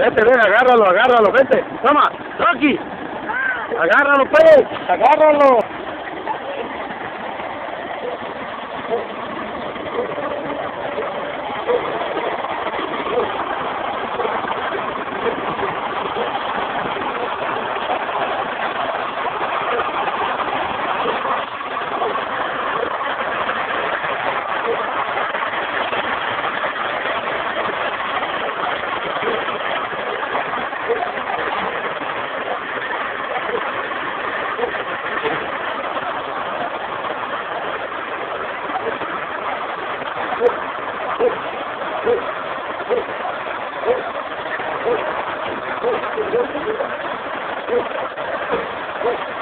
Vete, ven, agárralo, agárralo, vete. Toma, Rocky. Agárralo, pues, agárralo. Thank you.